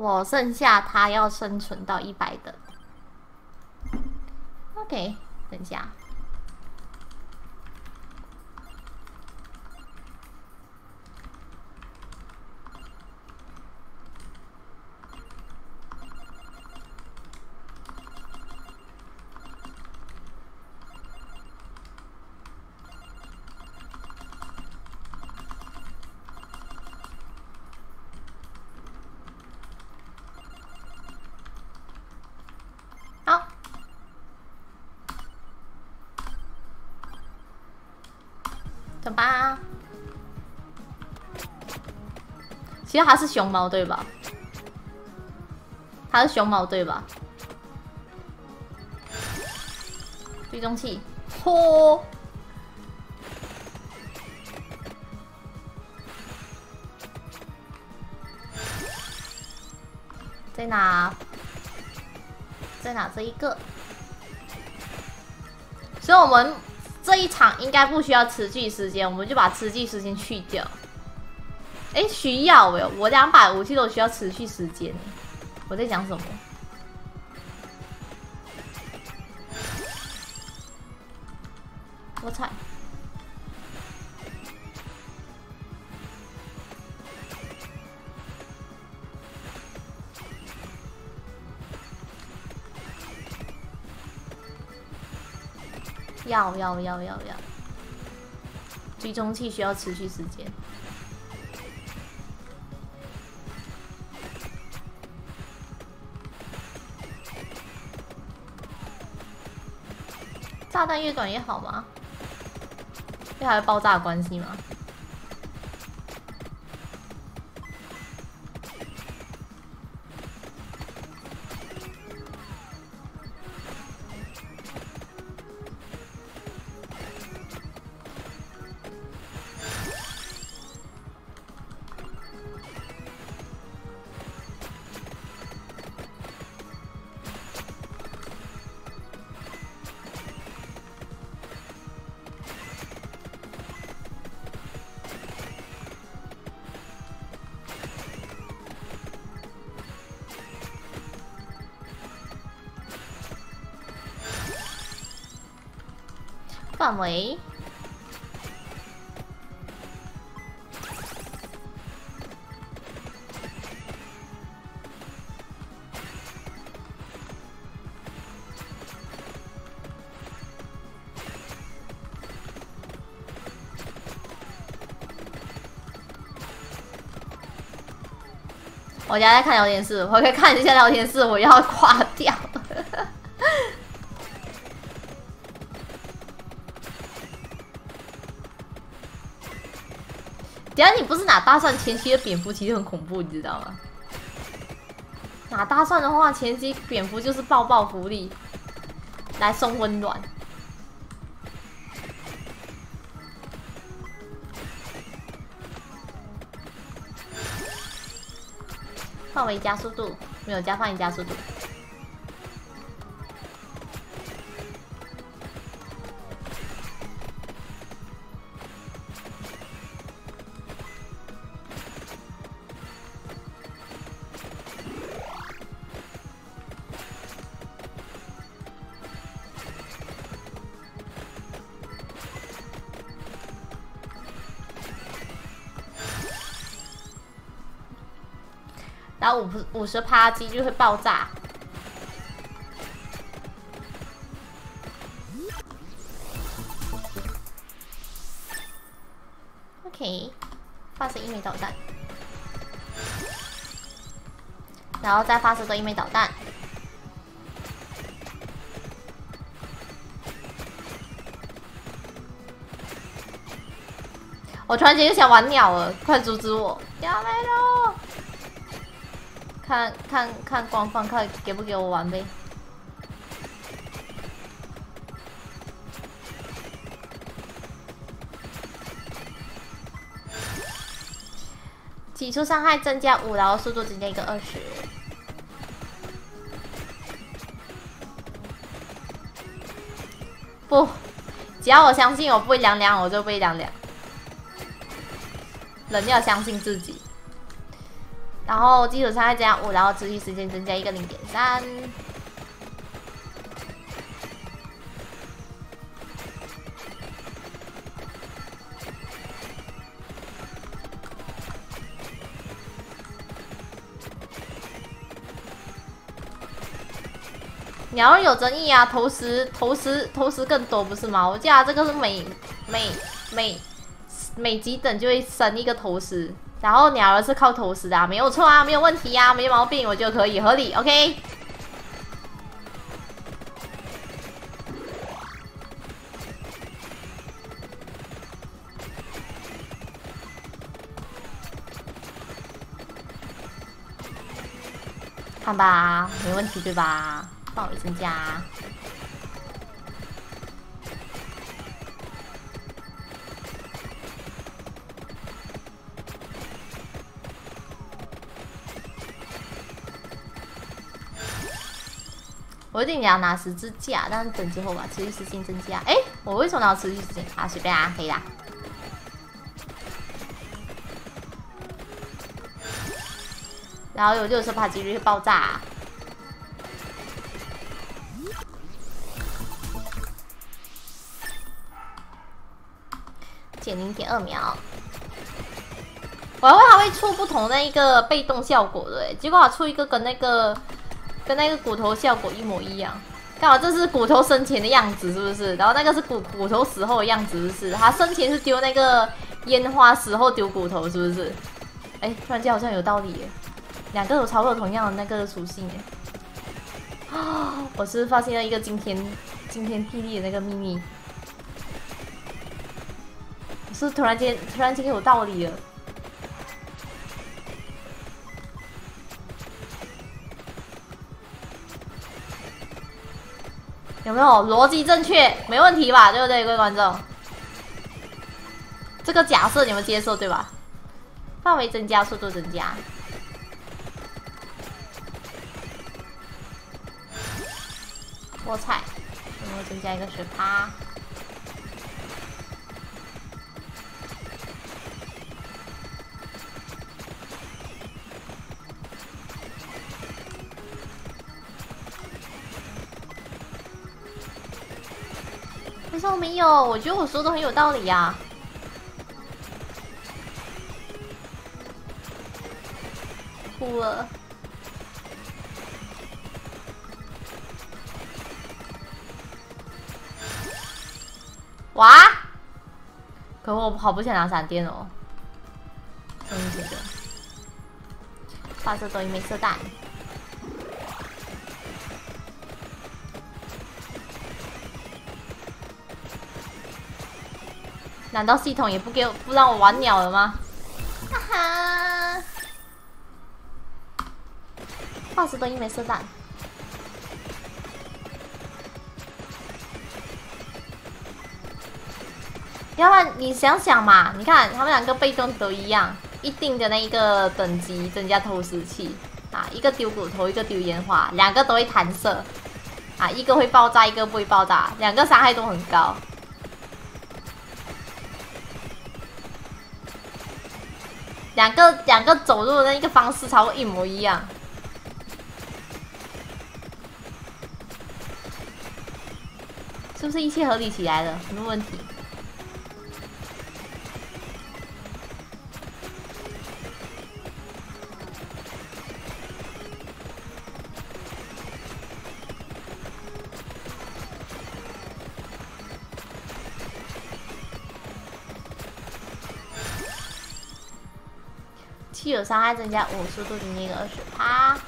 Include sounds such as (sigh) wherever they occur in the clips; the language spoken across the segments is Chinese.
我剩下他要生存到一百的。OK，等一下。其实它是熊猫对吧？他是熊猫对吧？追踪器，嚯！在哪？在哪？这一个。所以我们这一场应该不需要持续时间，我们就把持续时间去掉。哎，需要哎，我两把武器都需要持续时间。我在讲什么？我踩。要要要要要！追踪器需要持续时间。炸弹越短越好吗？这还有爆炸关系吗？范围。我家在看聊天室，我可以看一下聊天室，我要挂只要你不是拿大蒜，前期的蝙蝠其实很恐怖，你知道吗？拿大蒜的话，前期蝙蝠就是抱抱福利，来送温暖。范围加速度没有加范围加速度。五五十趴机就会爆炸。OK，发射一枚导弹，然后再发射多一枚导弹。我突然间又想玩鸟了，快阻止我！要没了。看看看官方看给不给我玩呗？起初伤害增加五，然后速度增加一个二十。不，只要我相信我不会凉凉，我就不会凉凉。人要相信自己。然后基础伤害加五，然后持续时间增加一个零点三。鸟儿有争议啊，投食投食投食更多不是吗？我记得这个是每每每每几等就会升一个投食，然后鸟儿是靠投食的，没有错啊，没有问题呀，没毛病，我就可以合理，OK。看吧，没问题对吧？范围增加。我有点想拿十字架，但是等之后吧，持续时间增加。哎，我为什么要持续时间？啊，随便啊，可以啦。然后有六十怕几率会爆炸。减零点二秒，我还问他会出不同的一个被动效果的，结果出一个跟那个跟那个骨头效果一模一样。干嘛？这是骨头生前的样子是不是？然后那个是骨骨头死后的样子是不是？他生前是丢那个烟花，死后丢骨头是不是？哎，突然间好像有道理耶，两个都超过同样的那个属性耶。啊！我是发现了一个惊天惊天霹雳的那个秘密。是突然间，突然间有道理了，有没有逻辑正确？没问题吧？对不对，各位观众？这个假设你们接受对吧？范围增加，速度增加，菠菜，有没有增加一个水趴？为什么没有？我觉得我说的很有道理呀。哭了。哇！可我好不想拿闪电哦。终于解决。发射抖音没射弹。难道系统也不给不让我玩鸟了吗？哈哈！二十多亿没射弹。要不然你想想嘛，你看他们两个被动都一样，一定的那一个等级增加投石器啊，一个丢骨头，一个丢烟花，两个都会弹射啊，一个会爆炸，一个不会爆炸，两个伤害都很高。两个两个走路的那一个方式，差不多一模一样，是不是一切合理起来了？什么问题。具有伤害增加五，速度零点二十趴。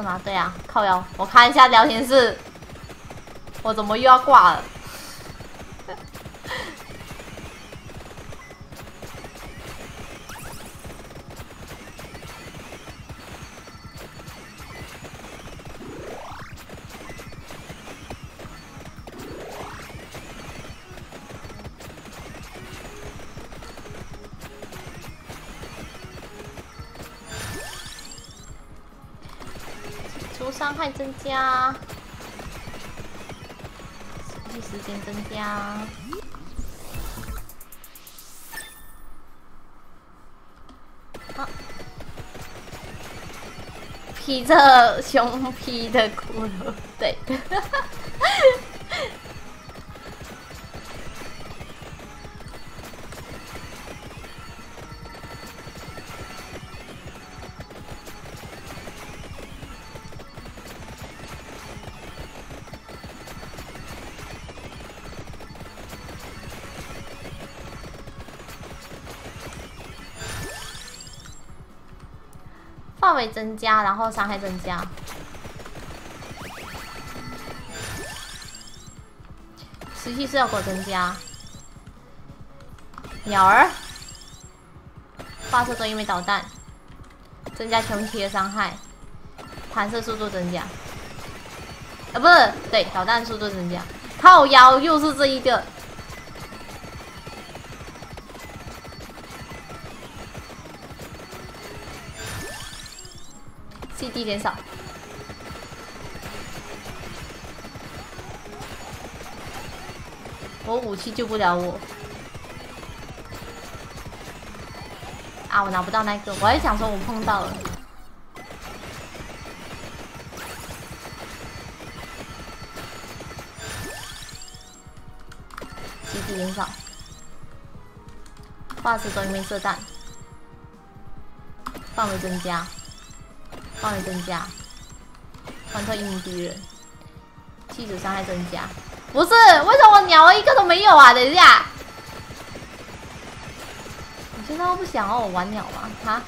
是吗？对呀靠腰。我看一下聊天室。我怎么又要挂了？伤害增加。持续时间增加，披着熊皮的骷髅，对。会增加，然后伤害增加，实际效果增加，鸟儿发射多一枚导弹，增加全体的伤害，弹射速度增加，啊不是，对，导弹速度增加，靠腰又是这一个。CD 减少，我武器救不了我。啊，我拿不到那个，我还想说我碰到了。CD 减少，化石中一枚射弹，范围增加。范围增加，穿透一名敌人，气质伤害增加。不是，为什么我鸟一个都没有啊？等一下，你现在不想让我玩鸟吗？哈？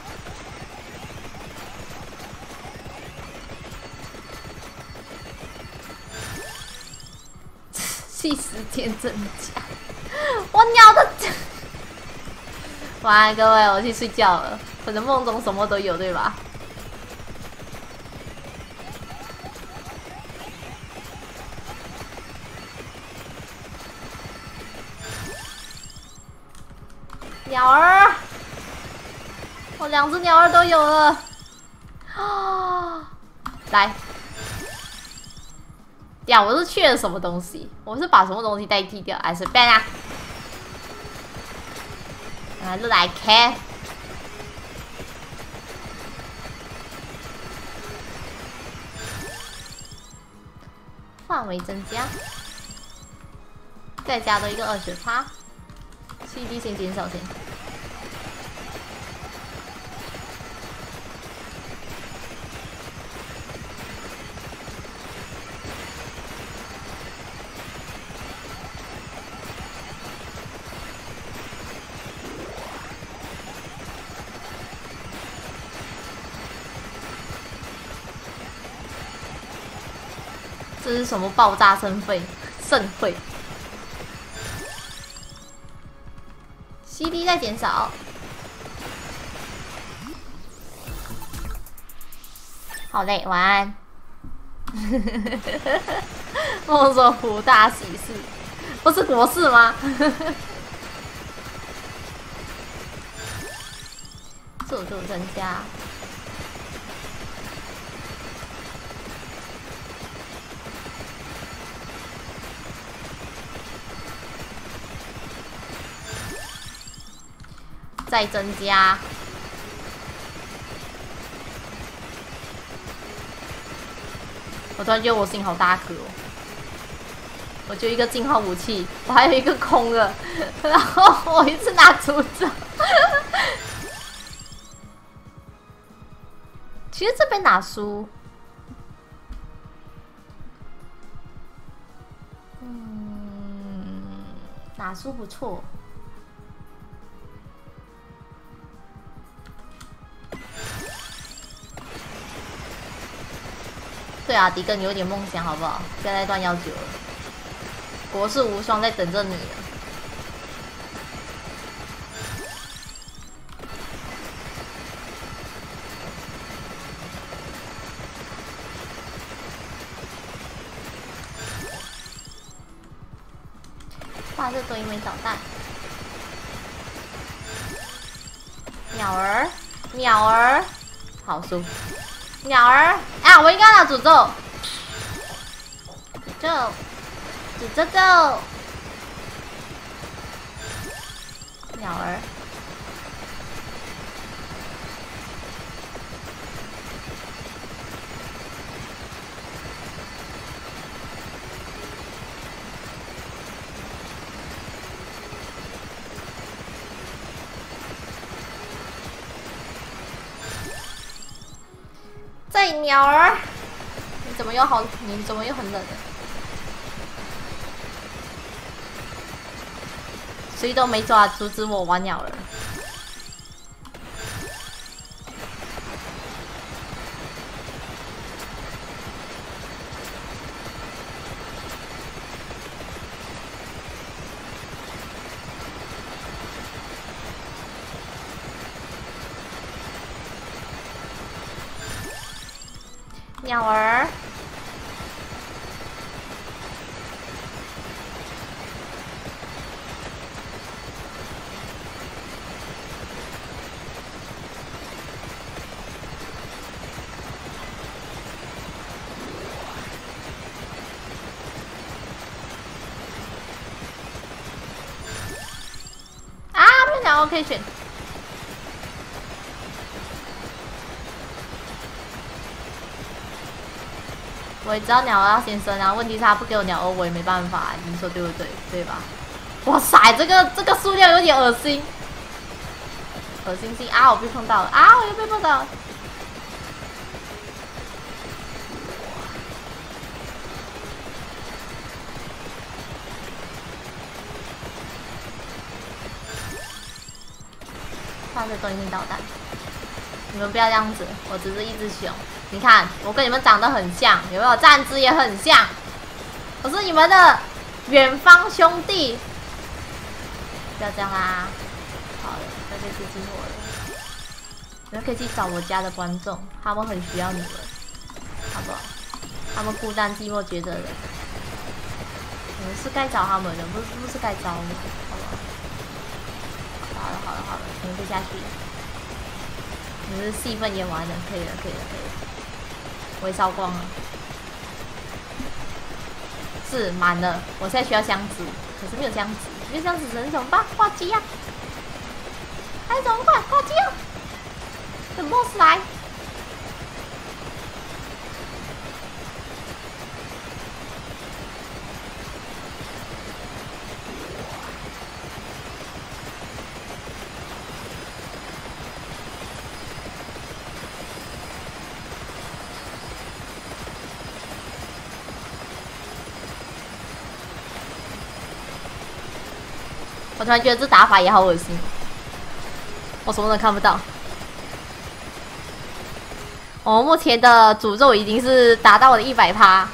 气时间增加，我鸟的，(laughs) 晚安各位，我去睡觉了。可能梦中什么都有，对吧？都有了啊！(gasps) 来，呀，我是缺了什么东西？我是把什么东西代替掉？哎，随便啊！啊，来开，范围增加，再加多一个二十趴。CD 先减少先，这是什么爆炸盛会？盛会？CD 在减少，好嘞，晚安。(laughs) 梦说福大喜事，不是国事吗？(laughs) 速度增加。再增加，我突然觉得我心好大颗哦！我就一个进化武器，我还有一个空的，(laughs) 然后我一次拿出走。(laughs) 其实这边打输，嗯，哪输不错。对啊，迪哥，你有点梦想好不好？现在断幺九了。国士无双在等着你。哇，这多一枚导弹。鸟儿，鸟儿，好输。鸟儿，啊，我应该拿诅咒。诅咒，诅咒咒。鸟儿。在鸟儿，你怎么又好？你怎么又很冷？谁都没抓阻止我玩鸟了。可以选。我也知道鸟儿要先生啊，问题是他不给我鸟儿，我也没办法。你说对不对？对吧？哇塞，这个这个数量有点恶心，恶心心啊！我被碰到了啊！我又被碰到了。放这东西导弹，你们不要这样子，我只是一只熊。你看，我跟你们长得很像，有没有？站姿也很像，我是你们的远方兄弟。不要这样啦！好了，再可以支持我了。你们可以去找我家的观众，他们很需要你们，好不好？他们孤单寂寞觉得冷，你们是该找他们的，不是不是该找我，好不好？好了好了好了，可以下去。你们的戏份演完了，可以了可以了可以了。我也烧光了，是满了。我现在需要箱子，可是没有箱子，没有箱子能怎么办？挂机呀！还怎么办？挂机啊！等 boss 来。我突然觉得这打法也好恶心，我什么都看不到。我目前的诅咒已经是达到了一百趴。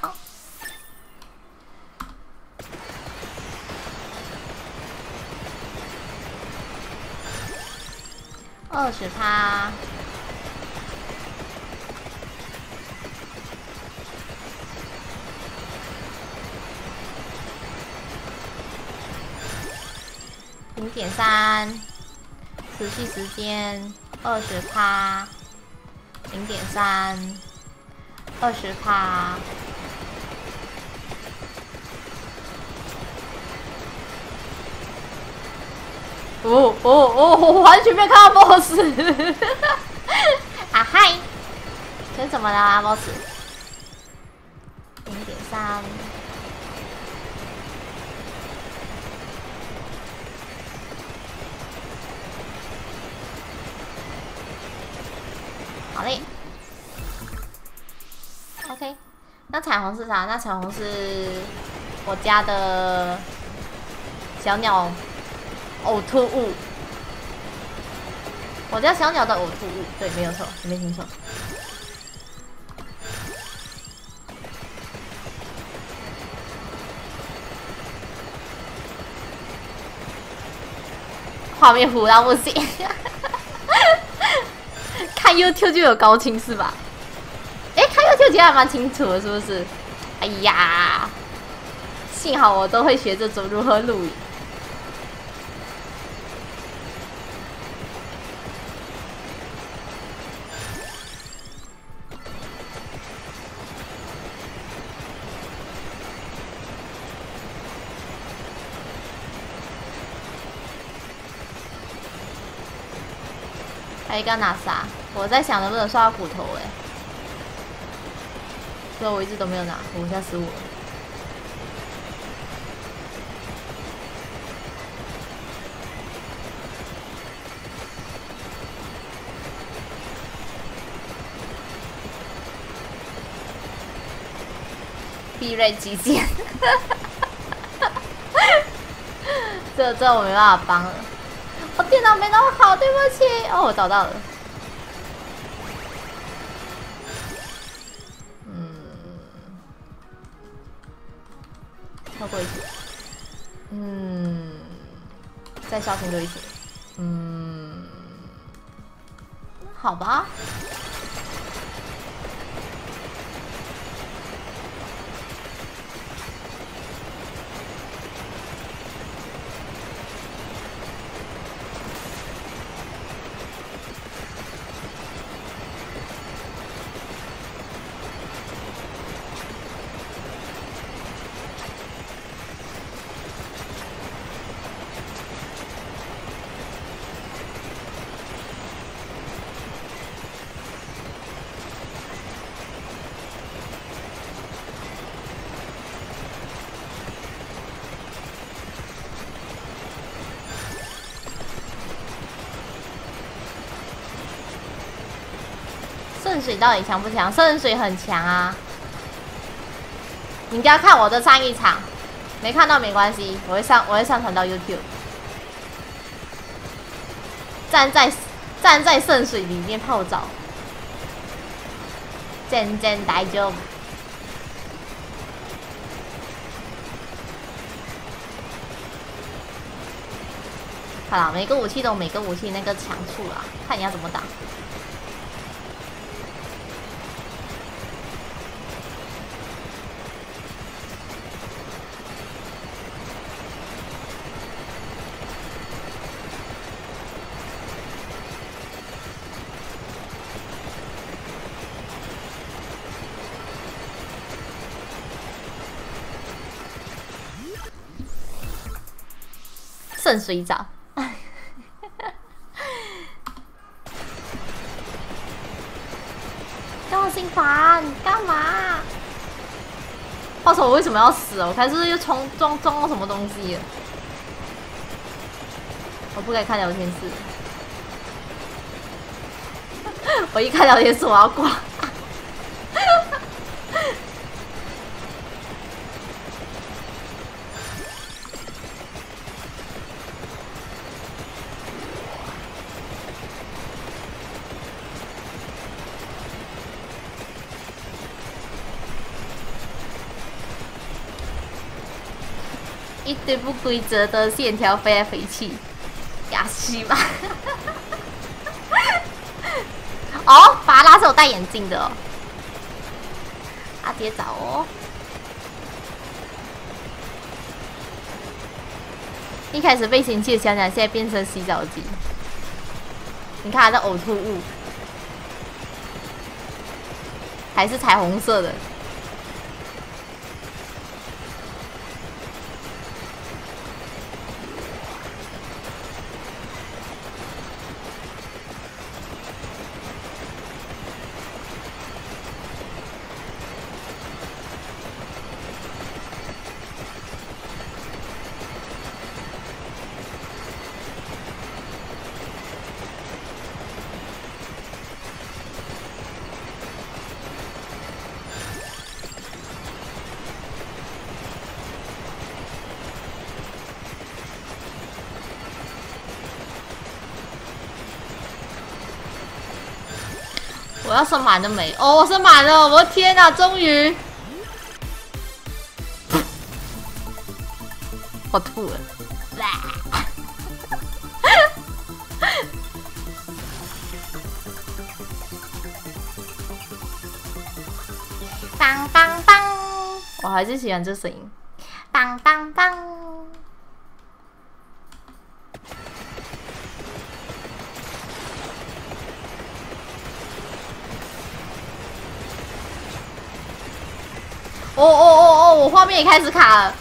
好，二十趴。持续时间二十趴，零点三，二十趴。哦哦哦！我完全没有看到 boss。(laughs) 啊嗨！这怎么了啊，boss？零点三。那彩虹是啥？那彩虹是我家的小鸟呕吐物。我家小鸟的呕吐物，对，没有错，你没听错。画面糊到不行，(laughs) 看 YouTube 就有高清是吧？哎，看 YouTube 其实还蛮清楚的，是不是？哎呀，幸好我都会学着怎如何录影。还一个拿啥？我在想能不能刷到骨头哎，所以我一直都没有拿，我吓死我了。必锐极限，(laughs) 这这我没办法帮了。我电脑没那么好，对不起。哦，我找到了。再刷新多一次。嗯，好吧。圣水到底强不强？圣水很强啊！你要看我的上一场，没看到没关系，我会上我会上传到 YouTube。站在站在圣水里面泡澡，真真大丈夫。好了，每个武器都有每个武器那个强处啊，看你要怎么打。圣水澡，干嘛心烦？干嘛？话说我为什么要死？我开始又冲撞撞到什么东西？我不该 (laughs) 看聊天室，我一看聊天室我要挂。一堆不规则的线条飞来飞去，亚西吧。(laughs) 哦，法拉是有戴眼镜的。哦阿爹找哦。一开始被嫌弃的小鸟，现在变成洗澡机。你看它的呕吐物，还是彩虹色的。我要升满了没？哦，我升满了！我的天哪，终于！(laughs) 我吐了。当当当！我还是喜欢这声音。当当当！画面也开始卡了。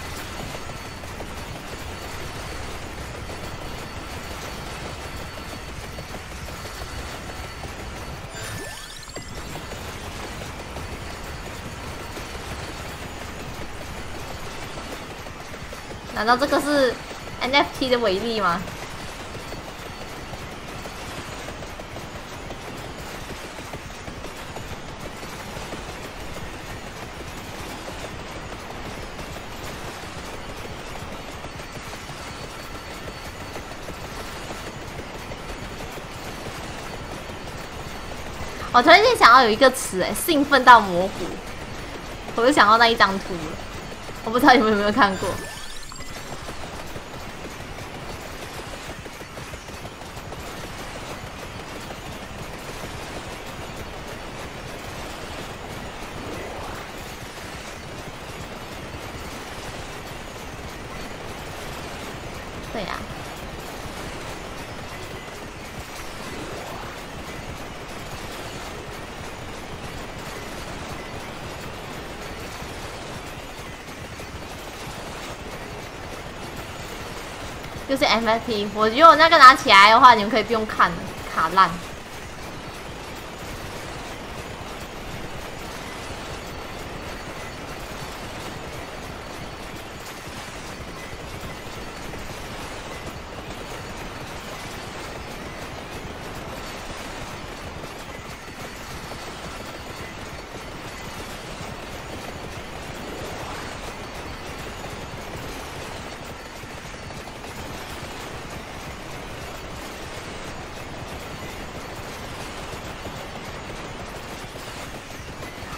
难道这个是 NFT 的威力吗？我突然间想到有一个词，哎，兴奋到模糊，我就想到那一张图。我不知道你们有没有看过。对呀。就是 MFP，我如果那个拿起来的话，你们可以不用看了，卡烂。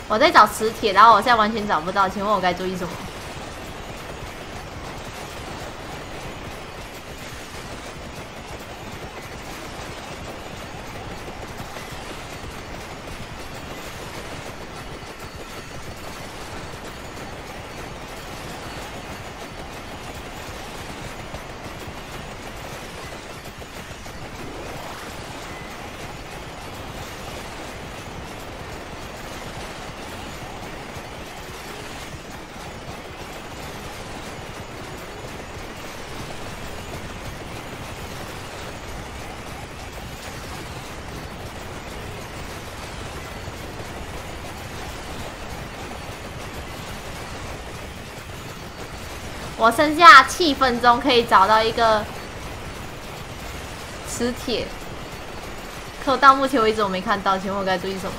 我在找磁铁，然后我现在完全找不到，请问我该注意什么？我剩下七分钟可以找到一个磁铁，可到目前为止我没看到，请问我该注意什么？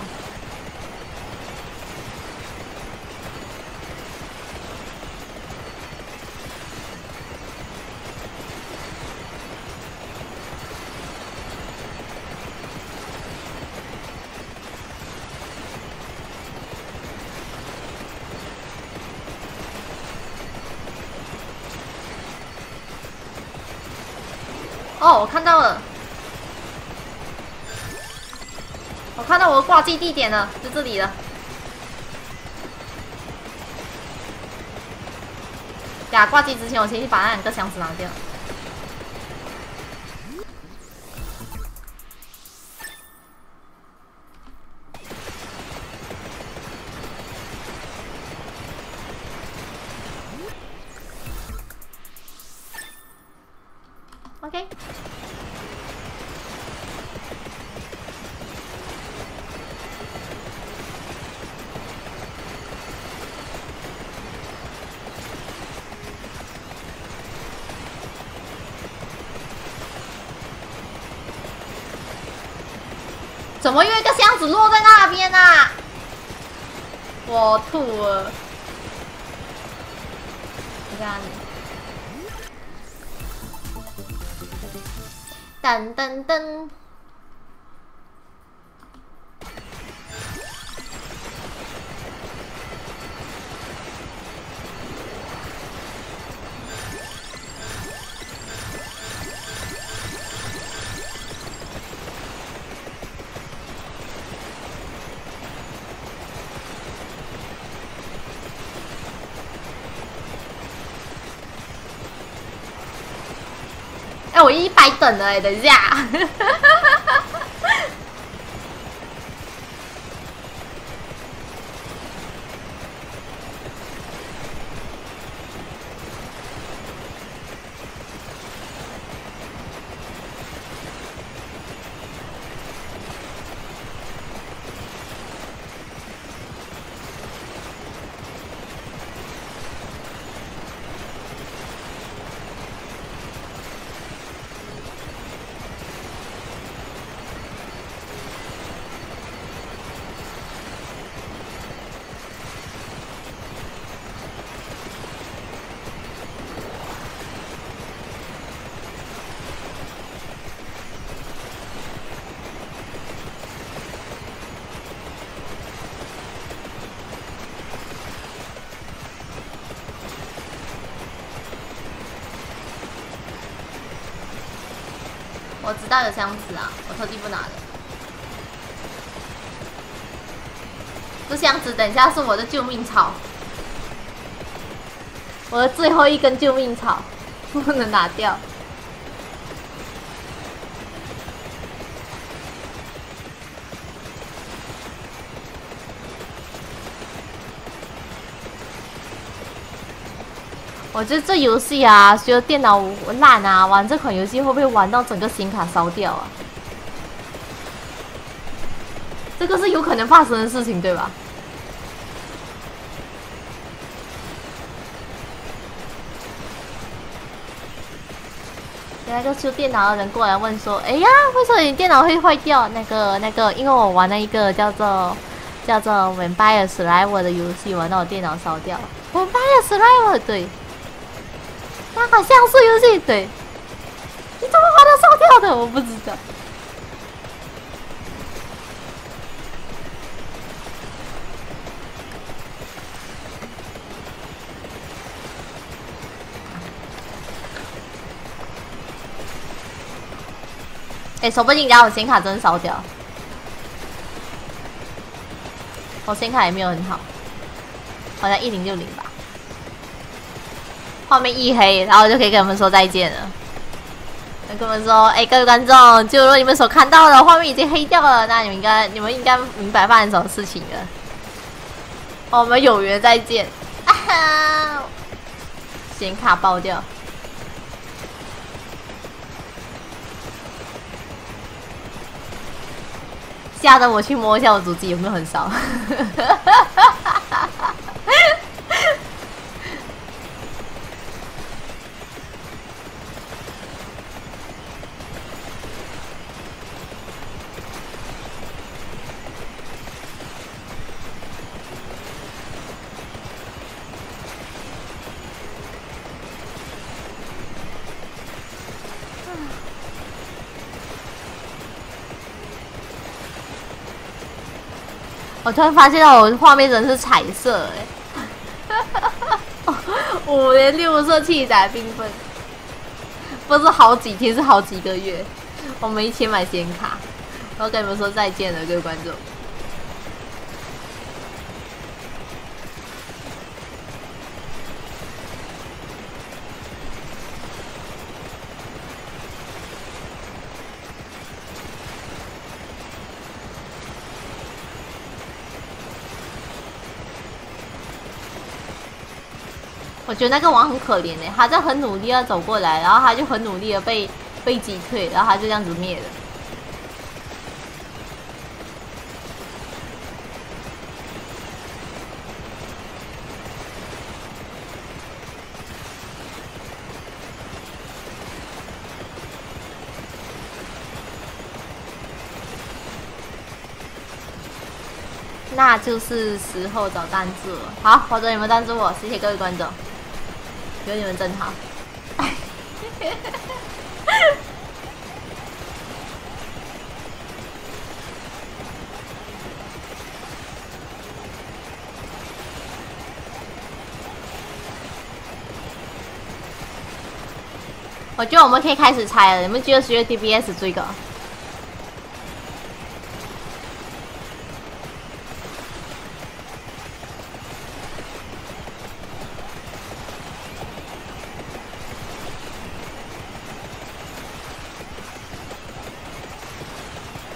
哦，我看到了，我看到我的挂机地点了，在这里了。呀，挂机之前我先去把那两个箱子拿掉。怎么又一个箱子落在那边啊？我吐了！你看。噔噔噔！等了哎，等一下。我知道有箱子啊，我特地不拿的。这箱子等一下是我的救命草，我的最后一根救命草，(laughs) 不能拿掉。我觉得这游戏啊，需要电脑烂啊，玩这款游戏会不会玩到整个显卡烧掉啊？这个是有可能发生的事情，对吧？那个修电脑的人过来问说：“哎呀，为什么你电脑会坏掉？那个、那个，因为我玩了一个叫做叫做《Vampire Survivor》的游戏，玩到我电脑烧掉。《Vampire Survivor》对。”他好像是游戏对，你怎么把它烧掉的？我不知道。哎，说不定家我显卡真烧掉，我显卡也没有很好，好像一零六零吧。画面一黑，然后就可以跟他们说再见了。跟他们说：“哎，各位观众，就如你们所看到的，画面已经黑掉了，那你们应该，你们应该明白发生什么事情了。我们有缘再见。”啊哈！显卡爆掉，吓得我去摸一下我主机有没有很烧。我突然发现我画面真是彩色哎，(laughs) 五颜六色七彩缤纷，不是好几天是好几个月，我没钱买显卡，我要跟你们说再见了，各位观众。我觉得那个王很可怜呢，他在很努力要走过来，然后他就很努力的被被击退，然后他就这样子灭了。那就是时候找赞助了。好，或者你们赞助我，谢谢各位观众。有你们真好，我觉得我们可以开始猜了。你们觉得谁的 DBS 最高？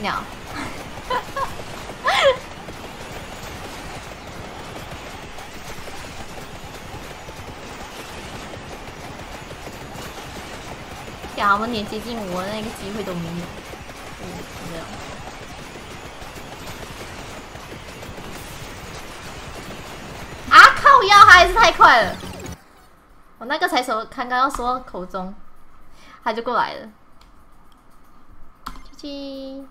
鸟。(laughs) 呀，我们连接近我那个机会都没有。啊靠！腰还是太快了。我那个才说，刚刚要说口中，他就过来了。叽叽。